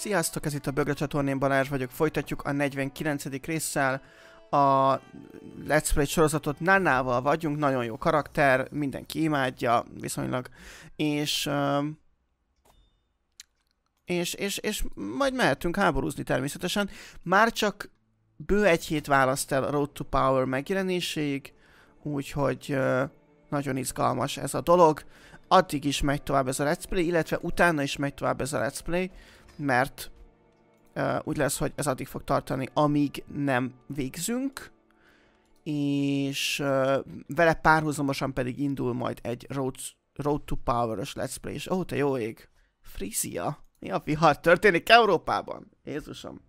Sziasztok, ez itt a Bögre csatornén Balázs vagyok, folytatjuk a 49. résszel a Let's Play sorozatot Nannával vagyunk, nagyon jó karakter, mindenki imádja viszonylag, és, és, és, és majd mehetünk háborúzni természetesen. Már csak bő egy hét választ el a Road to Power megjelenéséig, úgyhogy nagyon izgalmas ez a dolog. Addig is megy tovább ez a Let's Play, illetve utána is megy tovább ez a Let's Play mert uh, úgy lesz, hogy ez addig fog tartani, amíg nem végzünk, és uh, vele párhuzamosan pedig indul majd egy Road, Road to Power-os Let's Play, és ó, oh, te jó ég, Frizia, mi a vihar történik Európában? Jézusom.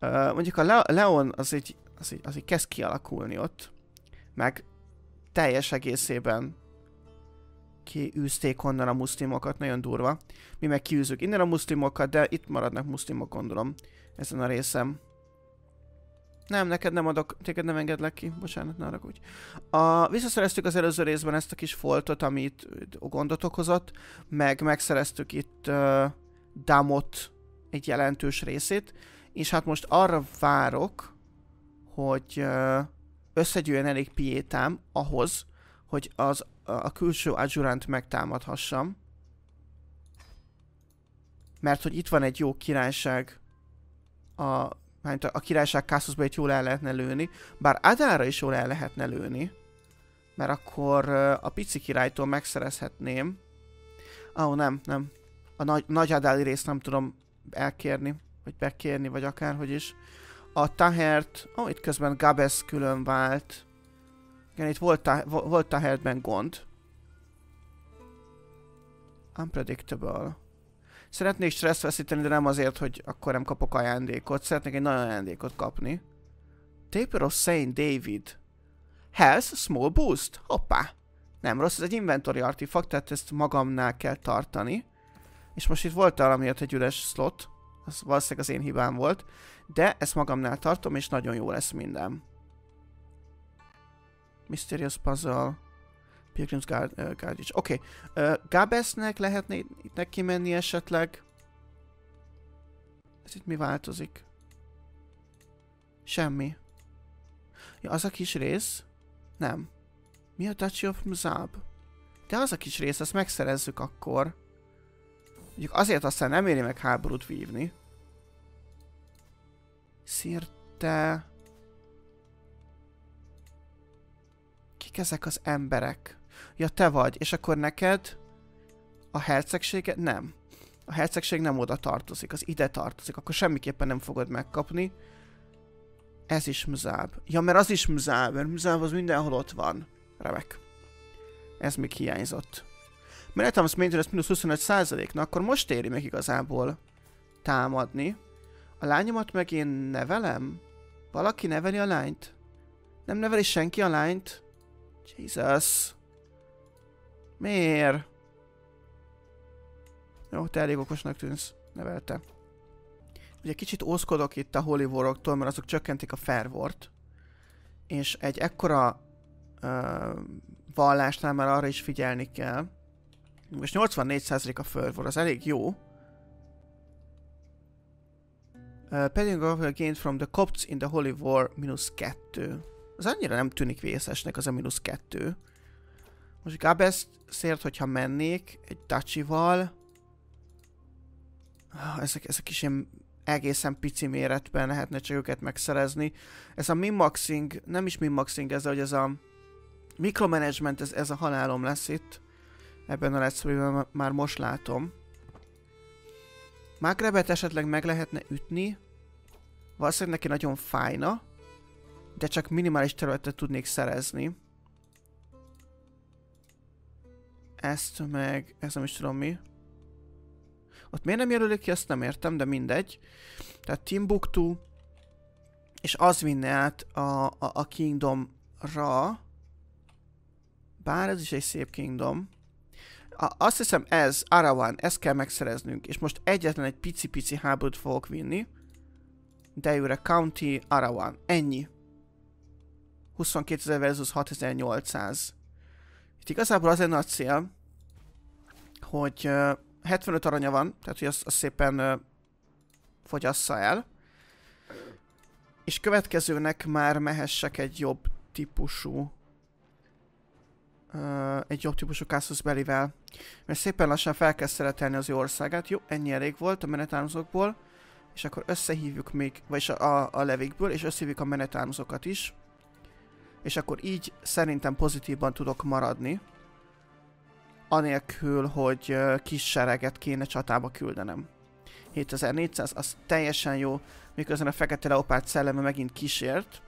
Uh, mondjuk a Le Leon az egy, az, egy, az egy kezd kialakulni ott, meg teljes egészében kiűzték onnan a muszlimokat, nagyon durva. Mi meg kiűzünk innen a muszlimokat, de itt maradnak muszlimok, gondolom, ezen a részem. Nem, neked nem adok, téged nem engedlek ki, bocsánat, ne úgy. A, visszaszereztük az előző részben ezt a kis foltot, amit gondot okozott, meg megszereztük itt uh, Damot egy jelentős részét, és hát most arra várok, hogy uh, összegyűjjön elég piétám ahhoz, hogy az a külső adjuránt megtámadhassam. Mert hogy itt van egy jó királyság a, a királyság Kassusba itt jól el lehetne lőni, bár Adára is jól el lehetne lőni, mert akkor a pici királytól megszerezhetném. Ó, oh, nem, nem. A nagy, nagy Adáli részt nem tudom elkérni, vagy bekérni, vagy akárhogy is. A Tahert, ó, oh, itt közben Gabes külön vált. Igen, itt volt, a, volt a helyetben gond. Unpredictable. Szeretnék stressz veszíteni, de nem azért, hogy akkor nem kapok ajándékot. Szeretnék egy nagy ajándékot kapni. Taper of Saint David. Health Small Boost. Hoppá. Nem rossz, ez egy inventory artifakt, tehát ezt magamnál kell tartani. És most itt volt valamiért egy üres slot. Az valószínűleg az én hibám volt. De ezt magamnál tartom, és nagyon jó lesz minden. Mysterious Puzzle. Pilgrim's Guard, uh. Oké. Okay. Uh, Gabesnek lehetne itt neki menni esetleg. Ez itt mi változik? Semmi. Ja, az a kis rész? Nem. Mi a Duchy of Mzab? De az a kis rész, azt megszerezzük akkor. Mondjuk azért aztán nem éri meg háborút vívni. Szirte... ezek az emberek? Ja, te vagy, és akkor neked a hercegsége nem. A hercegség nem oda tartozik, az ide tartozik, akkor semmiképpen nem fogod megkapni. Ez is mzáb. Ja, mert az is mzáb, mert mzáb az mindenhol ott van. Remek. Ez még hiányzott. Menetam's Maintenance mínusz 25 na akkor most éri meg igazából támadni. A lányomat meg én nevelem? Valaki neveli a lányt? Nem neveli senki a lányt? Jesus. Miért? Jó, te elég okosnak tűnsz. Nevelte. Ugye kicsit ószkodok itt a Holy War-októl, mert azok csökkentik a Fairwort. És egy ekkora uh, vallásnál már arra is figyelni kell. Most 84% a Fairwar, az elég jó. Uh, Petting of gained from the Copts in the Holy War, mínusz 2. Az annyira nem tűnik vészesnek az a mínusz 2. Most Gabeszért, hogyha mennék egy Dacival, ah, ezek, ezek is ilyen egészen pici méretben lehetne csak őket megszerezni. Ez a min-maxing, nem is min-maxing, ez, hogy ez a micromanagement, ez, ez a halálom lesz itt. Ebben a let's már most látom. Magrebet esetleg meg lehetne ütni. Valószínűleg neki nagyon fájna. De csak minimális területet tudnék szerezni. Ezt meg, ez nem is tudom mi. Ott miért nem jelölik ki, ezt nem értem, de mindegy. Tehát Timbuktu, és az vinne át a, a, a Kingdomra. Bár ez is egy szép Kingdom. A, azt hiszem ez, Arawan, ezt kell megszereznünk, és most egyetlen egy pici-pici háborút fogok vinni. De County, Arawan, ennyi. 22.000 versus 6.800. Itt igazából az egy nagy cél, hogy uh, 75 aranya van, tehát hogy az, az szépen fogyassza el. És következőnek már mehessek egy jobb típusú uh, egy jobb típusú Casus Bellivel. Mert szépen lassan fel kell szeretelni az ő országát. Jó, ennyi elég volt a menetánozókból. És akkor összehívjuk még, vagyis a, a, a levékből, és összehívjuk a menetánozokat is. És akkor így szerintem pozitívban tudok maradni. Anélkül, hogy kis sereget kéne csatába küldenem. 7400, az teljesen jó, miközben a fekete leopárd szelleme megint kísért.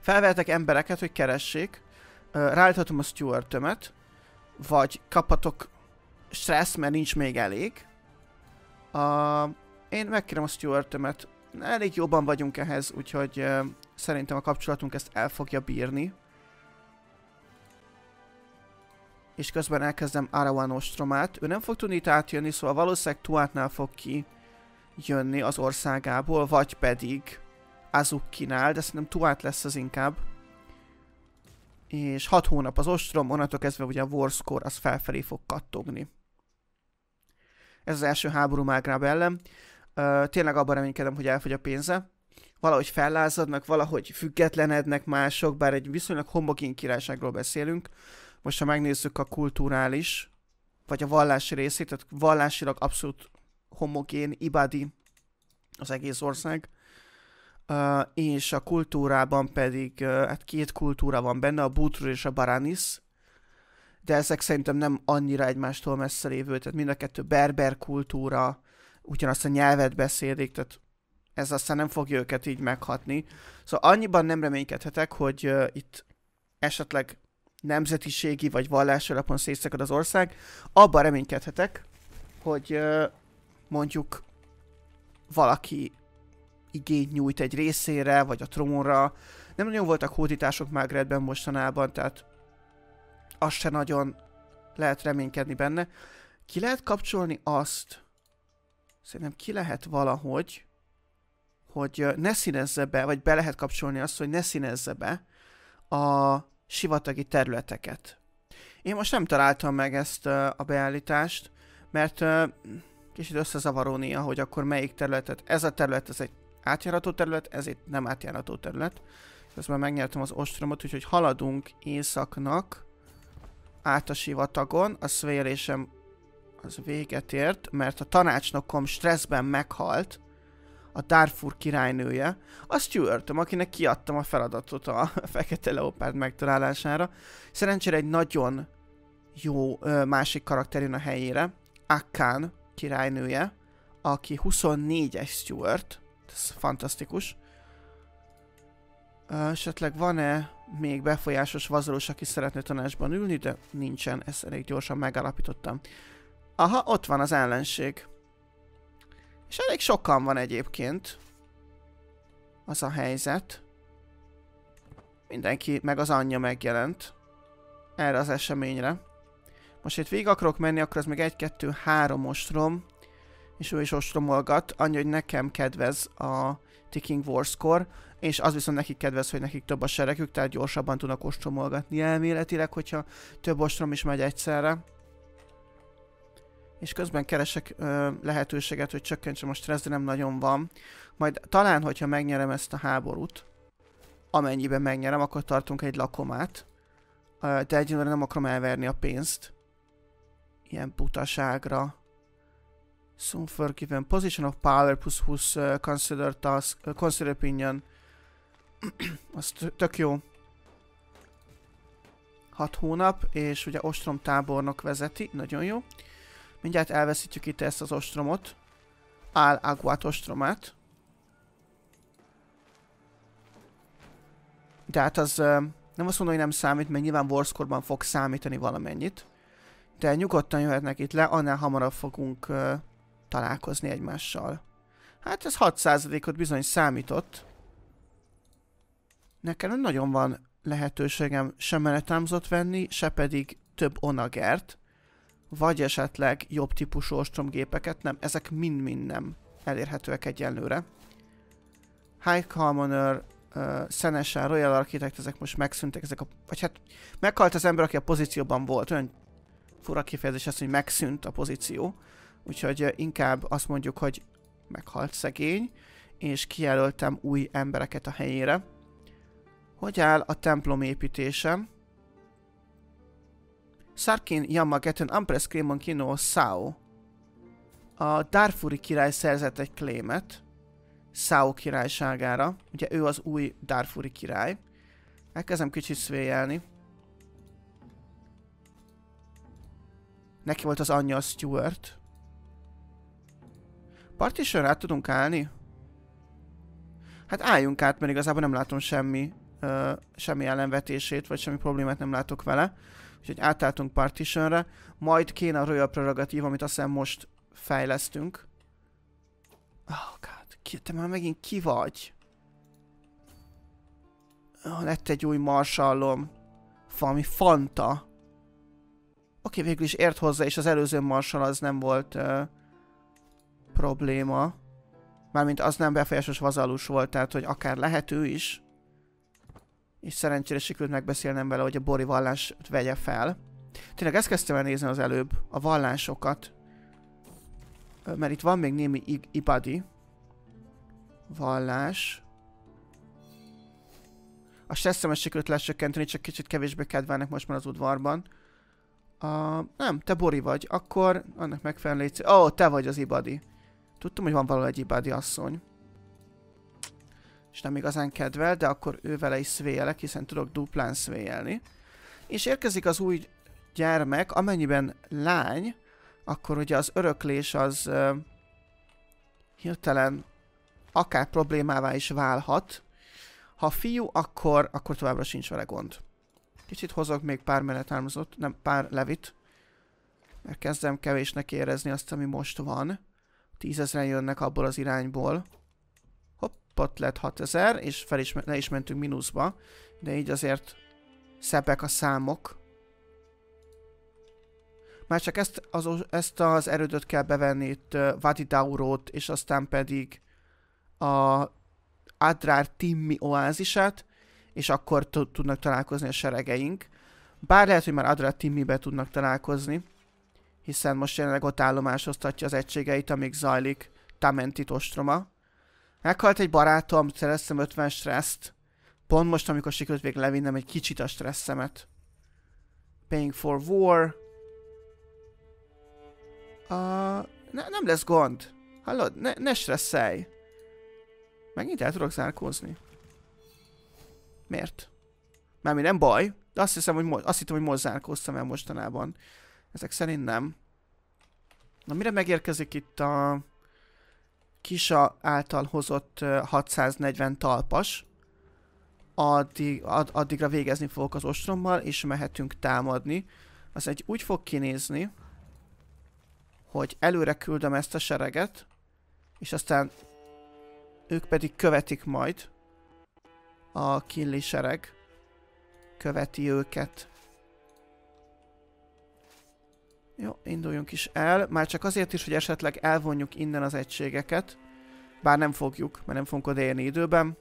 Felvehetek embereket, hogy keressék, ráállíthatom a Stuartömet, vagy kaphatok stressz, mert nincs még elég. Uh, én megkérem a Stuartömet, elég jobban vagyunk ehhez, úgyhogy szerintem a kapcsolatunk ezt el fogja bírni. És közben elkezdem Arawan Ostromát. Ő nem fog tudni itt átjönni, szóval valószínűleg Tuátnál fog ki jönni az országából, vagy pedig Azukkinál, de szerintem Tuát lesz az inkább és 6 hónap az ostrom, onnantól kezdve ugye a Warscore az felfelé fog kattogni. Ez az első háború Mágráb ellen. Uh, tényleg abban reménykedem, hogy elfogy a pénze. Valahogy fellázadnak, valahogy függetlenednek mások, bár egy viszonylag homogén királyságról beszélünk. Most ha megnézzük a kulturális, vagy a vallási részét, tehát vallásilag abszolút homogén, ibadi az egész ország. Uh, és a kultúrában pedig, uh, hát két kultúra van benne, a Butrur és a Baranis, de ezek szerintem nem annyira egymástól messze lévő, tehát mind a kettő berber kultúra, ugyanazt a nyelvet beszélik, tehát ez aztán nem fogja őket így meghatni. Szóval annyiban nem reménykedhetek, hogy uh, itt esetleg nemzetiségi vagy vallási alapon szétszakad az ország, abban reménykedhetek, hogy uh, mondjuk valaki igényt nyújt egy részére, vagy a trónra. Nem nagyon voltak hódítások Mágretben mostanában, tehát az se nagyon lehet reménykedni benne. Ki lehet kapcsolni azt, szerintem ki lehet valahogy, hogy ne színezze be, vagy be lehet kapcsolni azt, hogy ne színezze be a sivatagi területeket. Én most nem találtam meg ezt a beállítást, mert kicsit összezavaró néha, hogy akkor melyik területet, ez a terület, ez egy átjárható terület, ez itt nem átjárható terület. Közben megnyertem az ostromot, úgyhogy haladunk északnak át a sivatagon. A szvélésem az véget ért, mert a tanácsnokom stresszben meghalt, a Darfur királynője, a Stuartom, akinek kiadtam a feladatot a fekete leopárd megtalálására. Szerencsére egy nagyon jó másik karakter jön a helyére, Akkan királynője, aki 24-es Stuart, ez fantasztikus. Esetleg van-e még befolyásos vazalós, aki szeretne tanácsban ülni, de nincsen, ezt elég gyorsan megállapítottam. Aha, ott van az ellenség. És elég sokan van egyébként. Az a helyzet. Mindenki, meg az anyja megjelent. Erre az eseményre. Most itt végig akarok menni, akkor az még egy, kettő, három ostrom és ő is ostromolgat, annyi, hogy nekem kedvez a Ticking War Score, és az viszont nekik kedvez, hogy nekik több a seregük, tehát gyorsabban tudnak ostromolgatni elméletileg, hogyha több ostrom is megy egyszerre. És közben keresek ö, lehetőséget, hogy csökkentsem a stressz, de nem nagyon van. Majd talán, hogyha megnyerem ezt a háborút, amennyiben megnyerem, akkor tartunk egy lakomát. Ö, de egyelőre nem akarom elverni a pénzt. Ilyen butaságra. Soon forgiven. Position of power plus whose uh, consider task, uh, consider opinion. Az tök jó. 6 hónap, és ugye ostrom tábornok vezeti, nagyon jó. Mindjárt elveszítjük itt ezt az ostromot. Al Aguat ostromát. De hát az nem azt mondom, hogy nem számít, mert nyilván Warscore-ban fog számítani valamennyit. De nyugodtan jöhetnek itt le, annál hamarabb fogunk uh, találkozni egymással. Hát ez 6%-ot bizony számított. Nekem nagyon van lehetőségem sem menetámzott venni, se pedig több onagert, vagy esetleg jobb típusú ostromgépeket, nem, ezek mind-mind nem elérhetőek egyenlőre. High Commoner, uh, Seneca, Royal Architect, ezek most megszűntek, ezek a, vagy hát meghalt az ember, aki a pozícióban volt, olyan fura kifejezés az, hogy megszűnt a pozíció. Úgyhogy inkább azt mondjuk, hogy meghalt szegény, és kijelöltem új embereket a helyére. Hogy áll a templom építése? Sarkin Yamageten Ampress Krémon Kino Sao. A Darfuri király szerzett egy klémet Sao királyságára. Ugye ő az új Darfuri király. Elkezdem kicsit szvéjelni. Neki volt az anyja a Stuart. Partition rá tudunk állni? Hát álljunk át, mert igazából nem látom semmi, uh, semmi ellenvetését, vagy semmi problémát nem látok vele. Úgyhogy átálltunk Partitionre. Majd kéne a Royal Prerogatív, amit azt hiszem most fejlesztünk. Oh god, ki, te már megint ki vagy? Oh, lett egy új marsallom. Valami fanta. Oké, okay, végül is ért hozzá, és az előző marsal az nem volt uh, probléma. Mármint az nem befolyásos vazalus volt, tehát hogy akár lehető is. És szerencsére sikerült megbeszélnem vele, hogy a bori vallást vegye fel. Tényleg ezt kezdtem el nézni az előbb, a vallásokat. Mert itt van még némi ibadi. Vallás. A stresszemet sikerült lecsökkenteni, csak kicsit kevésbé kedvelnek most már az udvarban. Uh, nem, te Bori vagy. Akkor annak megfelelően. Ó, oh, te vagy az ibadi. Tudtam, hogy van valahol egy ibádi asszony. És nem igazán kedvel, de akkor ő vele is szvéjelek, hiszen tudok duplán szvéjelni. És érkezik az új gyermek, amennyiben lány, akkor ugye az öröklés az uh, hirtelen akár problémává is válhat. Ha fiú, akkor, akkor továbbra sincs vele gond. Kicsit hozok még pár menetármozot, nem pár levit. Mert kezdem kevésnek érezni azt, ami most van. Tízezren jönnek abból az irányból. Ott lett 6000, és fel is, le is mentünk mínuszba. De így azért szebbek a számok. Már csak ezt az, ezt az erődöt kell bevenni itt uh, Vadidaurót, és aztán pedig a Adrar Timmi oázisát, és akkor tudnak találkozni a seregeink. Bár lehet, hogy már Adrar Timmibe tudnak találkozni, hiszen most jelenleg ott állomásoztatja az egységeit, amíg zajlik Tamentit ostroma. Meghalt egy barátom, szereztem 50 stresszt. Pont most, amikor sikerült végig levinnem egy kicsit a stresszemet. Paying for war. Uh, ne, nem lesz gond. Hallod? Ne, ne stresszelj. Megint el tudok zárkózni. Miért? Mármi nem baj, de azt hiszem, hogy azt hittem, hogy most zárkóztam el mostanában. Ezek szerint nem. Na mire megérkezik itt a Kisa által hozott 640 talpas, addig, ad, addigra végezni fogok az ostrommal, és mehetünk támadni. Az egy úgy fog kinézni, hogy előre küldöm ezt a sereget, és aztán ők pedig követik majd. A killi sereg követi őket. Jó, induljunk is el. Már csak azért is, hogy esetleg elvonjuk innen az egységeket. Bár nem fogjuk, mert nem fogunk odaérni időben.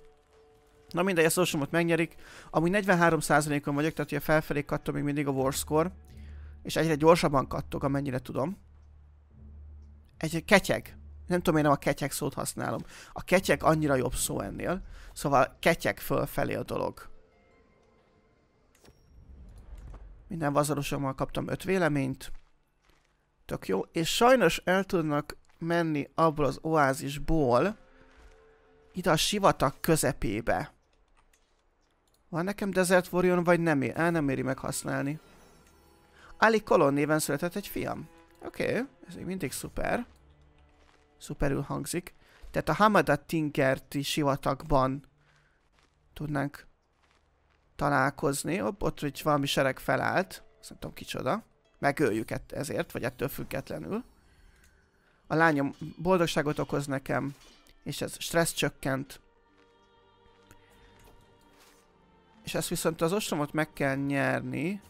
Na mindegy, a szósomot megnyerik. Amúgy 43%-on vagyok, tehát ugye felfelé kattog még mindig a Warscore. És egyre gyorsabban kattog, amennyire tudom. Egy ketyeg. Nem tudom, én nem a ketyeg szót használom. A ketyeg annyira jobb szó ennél. Szóval ketyeg fölfelé a dolog. Minden vazalosommal kaptam 5 véleményt. Tök jó. És sajnos el tudnak menni abból az oázisból ide a sivatag közepébe. Van nekem Desert Warrior, vagy nem, el nem éri meghasználni. Ali Colon néven született egy fiam. Oké, okay, ez még mindig szuper. Szuperül hangzik. Tehát a Hamada Tinkerti sivatagban tudnánk találkozni. Ott, ott hogy valami sereg felállt. Azt nem tudom kicsoda megöljük ezért, vagy ettől függetlenül. A lányom boldogságot okoz nekem, és ez stressz csökkent. És ezt viszont az ostromot meg kell nyerni.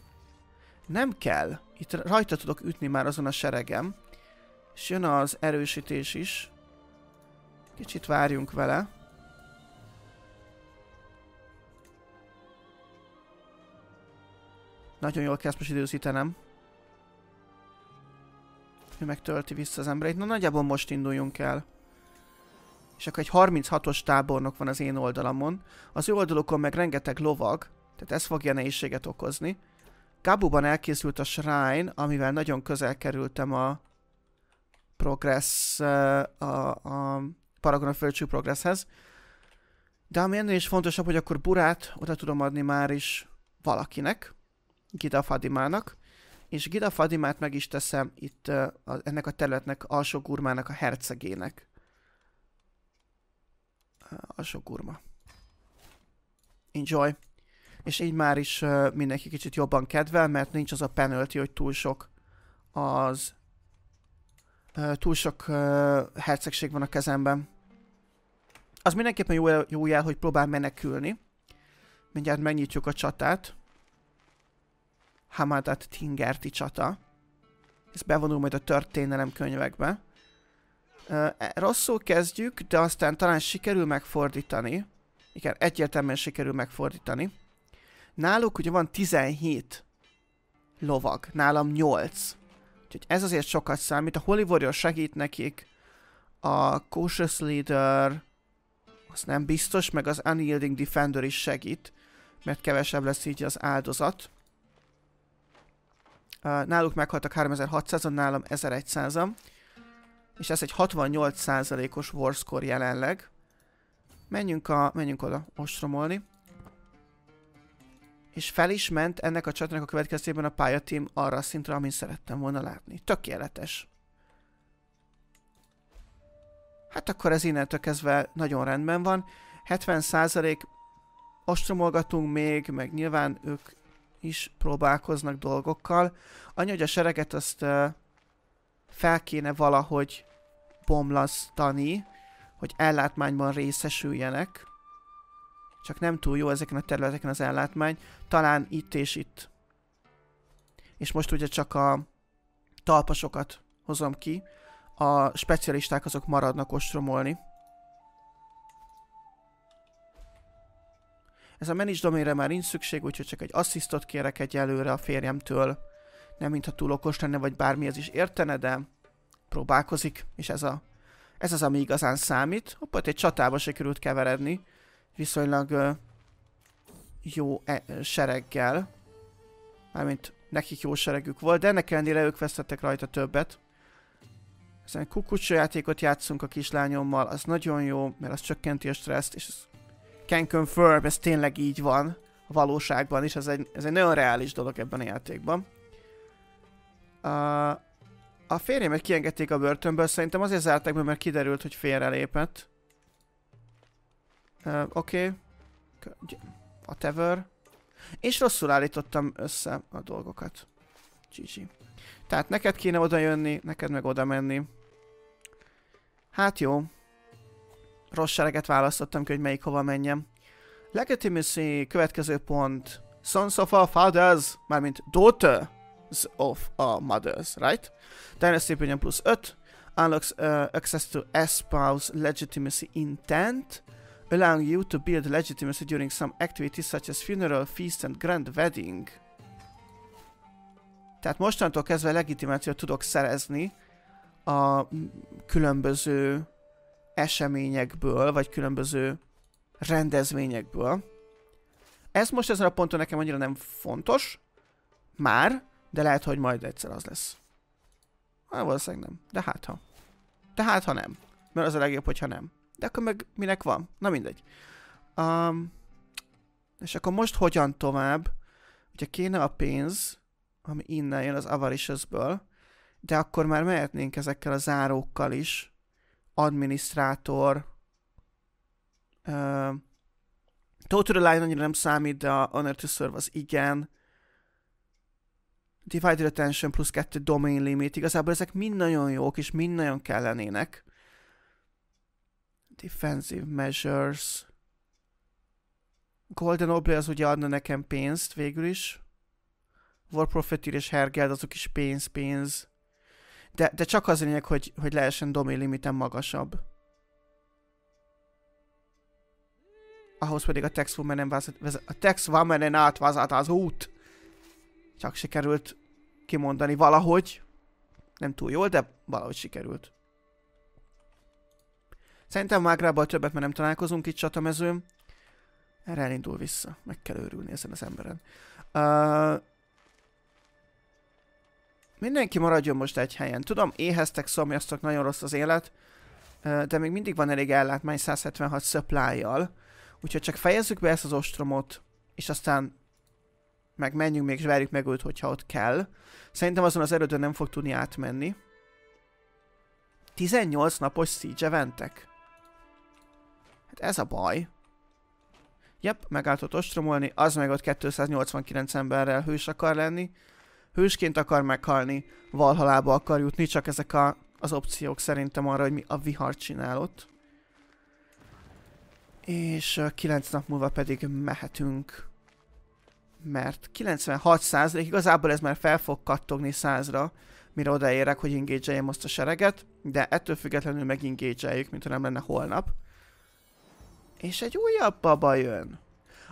Nem kell. Itt rajta tudok ütni már azon a seregem. És jön az erősítés is. Kicsit várjunk vele. Nagyon jól kezd most időzítenem ő megtölti vissza az embereit. Na nagyjából most induljunk el. és akkor egy 36-os tábornok van az én oldalamon, az ő oldalukon meg rengeteg lovag, tehát ez fogja nehézséget okozni. Gabuban elkészült a shrine, amivel nagyon közel kerültem a progress, a, a Paragon of progresshez. De ami ennél is fontosabb, hogy akkor burát oda tudom adni már is valakinek, Gida Fadimának, és Gida Fadimát meg is teszem itt uh, a, ennek a területnek alsó gurmának a hercegének. Uh, alsó gurma. Enjoy. És így már is uh, mindenki kicsit jobban kedvel, mert nincs az a penalty, hogy túl sok az uh, túl sok uh, hercegség van a kezemben. Az mindenképpen jó, jó jel, hogy próbál menekülni. Mindjárt megnyitjuk a csatát. Hamadat Tingerti csata. Ez bevonul majd a történelem könyvekbe. Uh, rosszul kezdjük, de aztán talán sikerül megfordítani. Igen, egyértelműen sikerül megfordítani. Náluk ugye van 17 lovag, nálam 8. Úgyhogy ez azért sokat számít. A Holy Warrior segít nekik. A Cautious Leader, az nem biztos, meg az Unyielding Defender is segít, mert kevesebb lesz így az áldozat. Náluk meghaltak 3600-an, nálam 1100-an. És ez egy 68%-os warscore jelenleg. Menjünk, a, menjünk oda ostromolni. És fel is ment ennek a csatának a következtében a pályateam arra a szintre, amin szerettem volna látni. Tökéletes. Hát akkor ez innentől kezdve nagyon rendben van. 70% ostromolgatunk még, meg nyilván ők is próbálkoznak dolgokkal. Annyi, hogy a sereget azt uh, fel kéne valahogy bomlasztani, hogy ellátmányban részesüljenek. Csak nem túl jó ezeken a területeken az ellátmány. Talán itt és itt. És most ugye csak a talpasokat hozom ki. A specialisták azok maradnak ostromolni. Ez a manage domainre már nincs szükség, úgyhogy csak egy asszisztot kérek egyelőre a férjemtől. Nem mintha túl okos lenne, vagy bármihez is értene, de próbálkozik, és ez, a, ez az, ami igazán számít. Hoppá, egy csatába sikerült keveredni, viszonylag jó e sereggel. Mármint nekik jó seregük volt, de ennek ellenére ők vesztettek rajta többet. Ezen kukucsó játékot játszunk a kislányommal, az nagyon jó, mert az csökkenti a stresszt, és ez can confirm, ez tényleg így van a valóságban is, ez egy, ez egy nagyon reális dolog ebben a játékban. Uh, a férjemet kiengedték a börtönből, szerintem azért zárták be, mert kiderült, hogy félrelépett. Uh, Oké. Okay. Whatever. És rosszul állítottam össze a dolgokat. GG. Tehát neked kéne oda jönni, neked meg oda menni. Hát jó. Rossz sereget választottam ki, hogy melyik hova menjem. Legitimacy, következő pont. Sons of our fathers, mármint daughters of our mothers, right? Dynasty Opinion plusz 5. Unlocks uh, access to espouse legitimacy intent allowing you to build legitimacy during some activities such as funeral, feast and grand wedding. Tehát mostantól kezdve legitimációt tudok szerezni a különböző eseményekből, vagy különböző rendezvényekből. Ez most ezen a ponton nekem annyira nem fontos, már, de lehet, hogy majd egyszer az lesz. Hát valószínűleg nem, de hát ha. De hát ha nem. Mert az a legjobb, hogyha nem. De akkor meg minek van? Na mindegy. Um, és akkor most hogyan tovább? Ugye kéne a pénz, ami innen jön az Avaricious-ből, de akkor már mehetnénk ezekkel a zárókkal is. Adminisztrátor. Uh, Total Line annyira nem számít, de a Honor to Serve az igen. Divided Attention plusz 2 Domain Limit. Igazából ezek mind nagyon jók, és mind nagyon kellenének. Defensive Measures. Golden Oblay az ugye adna nekem pénzt végül is. War Profiteer és Hergeld azok is pénz, pénz. De, de csak az a lényeg, hogy, hogy lehessen domain limiten magasabb. Ahhoz pedig a Tex Womanen, a Tex Womanen átvezet az út. Csak sikerült kimondani valahogy. Nem túl jól, de valahogy sikerült. Szerintem Mágrából többet, mert nem találkozunk itt csatamezőn. Erre elindul vissza. Meg kell őrülni ezen az emberen. Uh, mindenki maradjon most egy helyen. Tudom, éheztek, szomjaztok, nagyon rossz az élet, de még mindig van elég ellátmány 176 supply Úgyhogy csak fejezzük be ezt az ostromot, és aztán meg menjünk még, és verjük meg őt, hogyha ott kell. Szerintem azon az erődön nem fog tudni átmenni. 18 napos siege eventek. Hát ez a baj. Jep, megállt ott ostromolni, az meg ott 289 emberrel hős akar lenni. Hősként akar meghalni, valhalába akar jutni, csak ezek a, az opciók szerintem arra, hogy mi a vihar csinál ott. És uh, 9 nap múlva pedig mehetünk. Mert 96% igazából ez már fel fog kattogni 100-ra, mire odaérek, hogy engage azt a sereget, de ettől függetlenül meg engage mint nem lenne holnap. És egy újabb baba jön.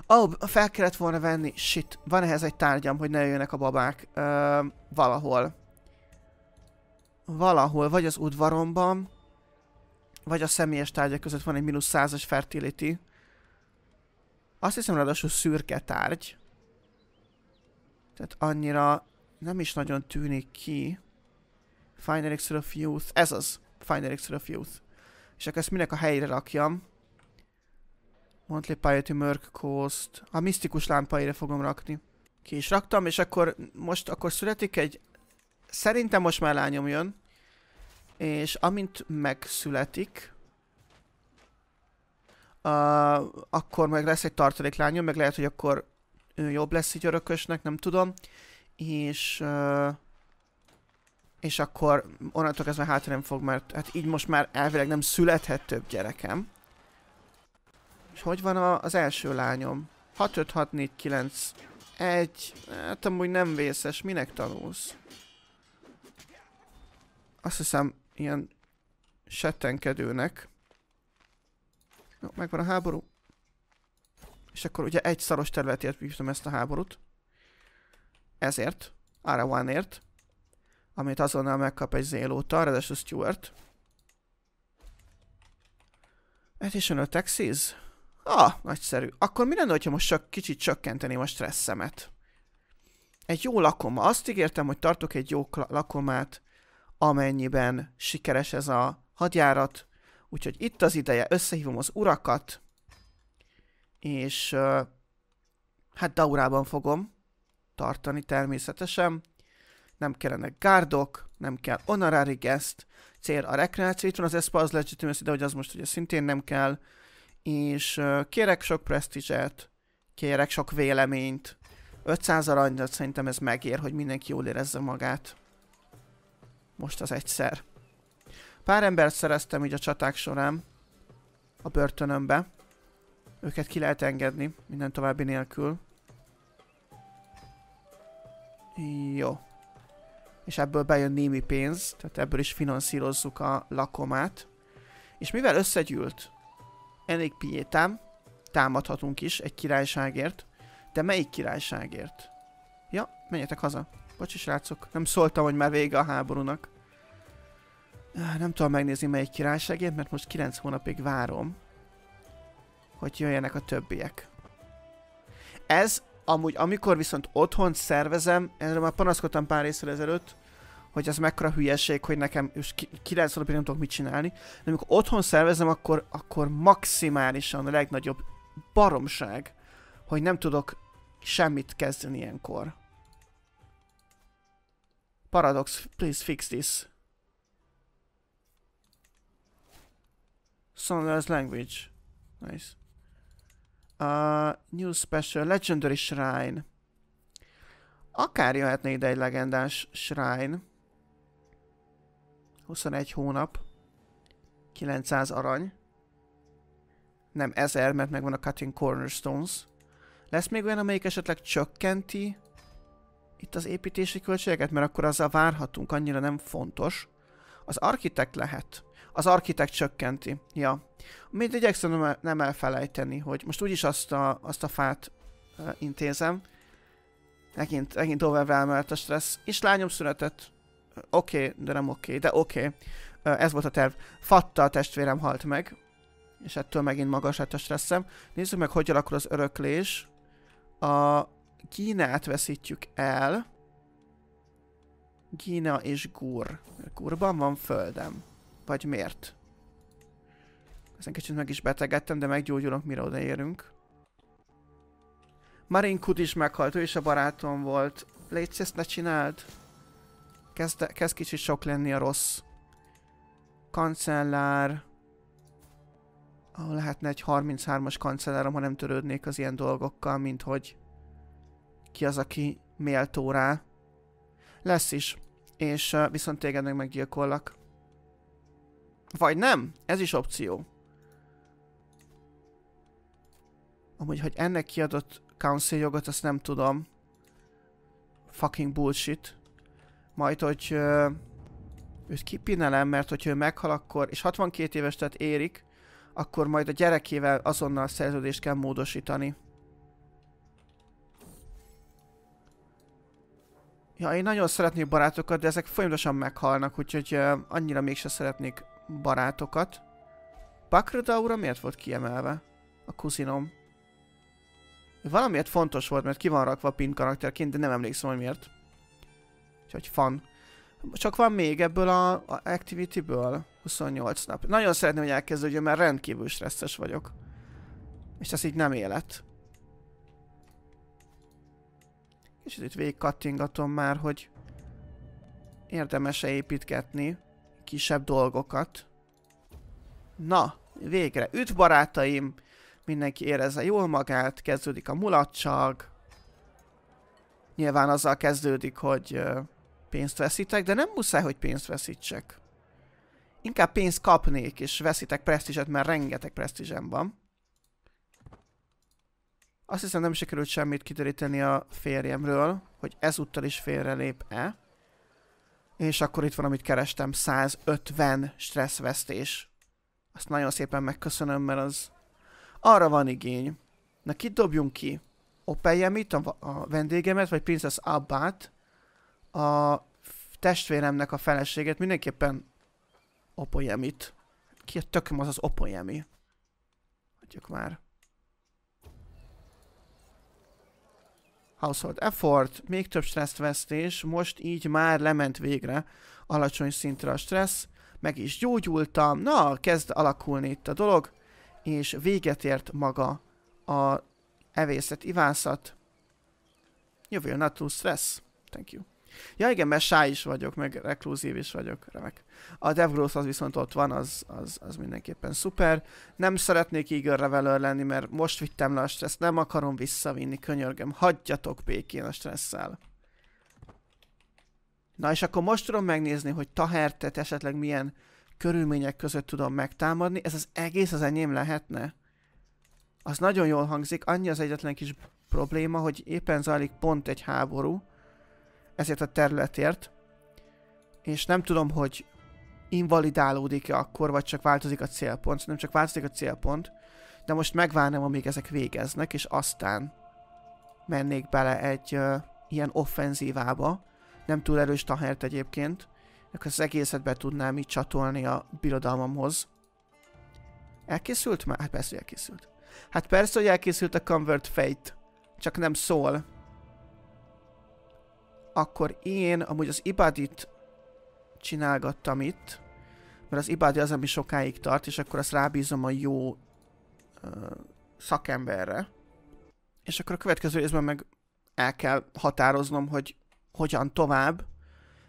Ó, oh, fel kellett volna venni. Shit, van ehhez egy tárgyam, hogy ne jöjjenek a babák. Ö, valahol. Valahol, vagy az udvaromban, vagy a személyes tárgyak között van egy mínusz százas fertility. Azt hiszem ráadásul szürke tárgy. Tehát annyira nem is nagyon tűnik ki. Final Elixir of Youth. Ez az. Final Elixir of Youth. És akkor ezt minek a helyre rakjam. Monthly Piety Merc Coast. A misztikus lámpaire fogom rakni. Ki is raktam, és akkor most akkor születik egy... Szerintem most már lányom jön. És amint megszületik, uh, akkor meg lesz egy tartalék lányom, meg lehet, hogy akkor jobb lesz így örökösnek, nem tudom. És... Uh, és akkor onnantól kezdve hátra nem fog, mert hát így most már elvileg nem születhet több gyerekem. Hogy van a, az első lányom? 6, 5, 6, 4, 9, 1. Hát amúgy nem vészes. Minek tanulsz? Azt hiszem, ilyen settenkedőnek. Jó, megvan a háború. És akkor ugye egy szaros területért vívtam ezt a háborút. Ezért. Arawanért. Amit azonnal megkap egy Zélóta, ráadásul Stuart. Additional taxis? Ah, nagyszerű. Akkor mi lenne, hogyha most csak kicsit csökkenteném a stresszemet? Egy jó lakoma. Azt ígértem, hogy tartok egy jó lakomát, amennyiben sikeres ez a hadjárat. Úgyhogy itt az ideje, összehívom az urakat, és uh, hát Daurában fogom tartani természetesen. Nem kellene gárdok, nem kell honorary guest, cél a rekreáció, itt van az Espouse Legitimacy, de hogy az most ugye szintén nem kell és kérek sok presztízset, kérek sok véleményt, 500 aranyat szerintem ez megér, hogy mindenki jól érezze magát. Most az egyszer. Pár embert szereztem így a csaták során a börtönömbe. Őket ki lehet engedni, minden további nélkül. Jó. És ebből bejön némi pénz, tehát ebből is finanszírozzuk a lakomát. És mivel összegyűlt elég piétám, támadhatunk is egy királyságért, de melyik királyságért? Ja, menjetek haza. Bocsi srácok, nem szóltam, hogy már vége a háborúnak. Nem tudom megnézni melyik királyságért, mert most 9 hónapig várom, hogy jöjjenek a többiek. Ez amúgy, amikor viszont otthon szervezem, erről már panaszkodtam pár részről ezelőtt, hogy az mekkora hülyeség, hogy nekem és 9 napig nem tudok mit csinálni, de amikor otthon szervezem, akkor, akkor maximálisan a legnagyobb baromság, hogy nem tudok semmit kezdeni ilyenkor. Paradox, please fix this. Sonorous language. Nice. Uh, new special, legendary shrine. Akár jöhetne ide egy legendás shrine. 21 hónap, 900 arany, nem 1000, mert megvan a Cutting Cornerstones. Lesz még olyan, amelyik esetleg csökkenti itt az építési költségeket, mert akkor azzal várhatunk, annyira nem fontos. Az architekt lehet. Az architekt csökkenti. Ja. Még igyekszem nem elfelejteni, hogy most úgyis azt a, azt a fát uh, intézem. Megint, megint overwhelmelt a stressz. És lányom született. Oké, okay, de nem oké, okay, de oké. Okay. Ez volt a terv. Fatta a testvérem halt meg. és ettől megint magas lett a stresszem. Nézzük meg, hogy alakul az öröklés. A Gínát veszítjük el. Gína és Gur. Gurban van földem. Vagy miért? Ezen kicsit meg is betegedtem, de meggyógyulok, mire odaérünk. Marinkut is meghalt, ő is a barátom volt. Légy ezt ne csináld. Kezd, kezd kicsit sok lenni a rossz. Kancellár. Ahol lehetne egy 33-as kancellárom, ha nem törődnék az ilyen dolgokkal, mint hogy ki az, aki méltó rá. Lesz is. És uh, viszont téged meg meggyilkollak. Vagy nem? Ez is opció. Amúgy, hogy ennek kiadott council jogot, azt nem tudom. Fucking bullshit. Majd, hogy uh, őt kipinelem, mert hogyha ő meghal akkor, és 62 éves, tehát érik, akkor majd a gyerekével azonnal szerződést kell módosítani. Ja, én nagyon szeretnék barátokat, de ezek folyamatosan meghalnak, úgyhogy uh, annyira mégse szeretnék barátokat. Bakradaura miért volt kiemelve? A kuzinom. Valamiért fontos volt, mert ki van rakva pin karakterként, de nem emlékszem, hogy miért. Úgyhogy fan. Csak van még ebből a, a activity-ből 28 nap. Nagyon szeretném, hogy elkezdődjön, mert rendkívül stresszes vagyok. És ez így nem élet. És itt végig kattingatom már, hogy érdemes-e építgetni kisebb dolgokat. Na, végre. Üdv barátaim! Mindenki érezze jól magát, kezdődik a mulatság. Nyilván azzal kezdődik, hogy pénzt veszítek, de nem muszáj, hogy pénzt veszítsek. Inkább pénzt kapnék, és veszítek presztízset, mert rengeteg presztízsem van. Azt hiszem nem sikerült semmit kideríteni a férjemről, hogy ezúttal is félrelép-e. És akkor itt van, amit kerestem, 150 stresszvesztés. Azt nagyon szépen megköszönöm, mert az arra van igény. Na, kit dobjunk ki? Opeljem itt a, a vendégemet, vagy Princess Abbát, a testvéremnek a feleséget, mindenképpen Opoyemit. Ki a tököm az az Opoyemi? Hagyjuk már. Household effort, még több stresszvesztés, most így már lement végre alacsony szintre a stressz, meg is gyógyultam, na, kezd alakulni itt a dolog, és véget ért maga a evészet, ivászat. Will not lose stress. Thank you. Ja igen, mert shy is vagyok, meg rekluzív is vagyok, remek. A DevGrowth az viszont ott van, az, az, az mindenképpen szuper. Nem szeretnék Eager Reveler lenni, mert most vittem le a stressz, nem akarom visszavinni, könyörgöm, hagyjatok békén a stresszel. Na és akkor most tudom megnézni, hogy Tahertet esetleg milyen körülmények között tudom megtámadni. Ez az egész az enyém lehetne? Az nagyon jól hangzik, annyi az egyetlen kis probléma, hogy éppen zajlik pont egy háború, ezért a területért, és nem tudom, hogy invalidálódik-e akkor, vagy csak változik a célpont. Nem csak változik a célpont, de most megvárnám, amíg ezek végeznek, és aztán mennék bele egy uh, ilyen offenzívába. Nem túl erős tahert egyébként, akkor az egészet be tudnám így csatolni a birodalmamhoz. Elkészült már? Hát persze, hogy elkészült. Hát persze, hogy elkészült a Convert Fate. Csak nem szól. Akkor én amúgy az Ibadit csinálgattam itt. Mert az Ibadi az, ami sokáig tart, és akkor azt rábízom a jó uh, szakemberre. És akkor a következő részben meg el kell határoznom, hogy hogyan tovább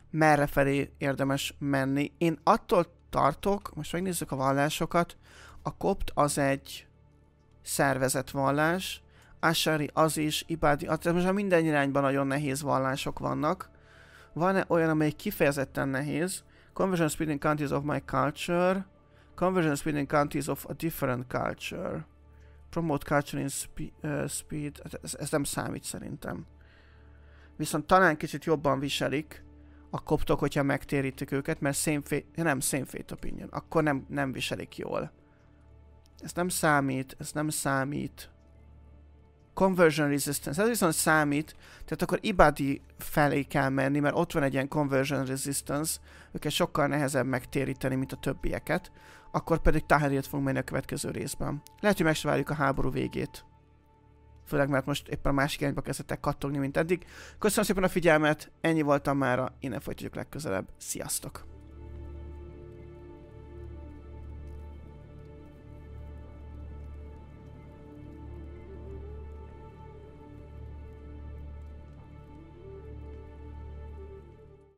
merre felé érdemes menni. Én attól tartok, most megnézzük a vallásokat, a kopt az egy szervezett vallás, Ashari az is, Ibadi, az most már minden irányban nagyon nehéz vallások vannak. Van -e olyan, amelyik kifejezetten nehéz? Conversion speed in countries of my culture. Conversion speed in countries of a different culture. Promote culture in spe uh, speed. Hát ez, ez nem számít szerintem. Viszont talán kicsit jobban viselik a koptok, hogyha megtérítik őket, mert same fate, nem same fate opinion, akkor nem, nem viselik jól. Ez nem számít, ez nem számít. Conversion resistance, ez viszont számít, tehát akkor Ibadi felé kell menni, mert ott van egy ilyen conversion resistance, őket sokkal nehezebb megtéríteni, mint a többieket. akkor pedig Taheriet fogunk menni a következő részben. Lehet, hogy meg se várjuk a háború végét. Főleg, mert most éppen a másik irányba kezdtek kattogni, mint eddig. Köszönöm szépen a figyelmet, ennyi voltam mára, innen folytatjuk legközelebb. Sziasztok!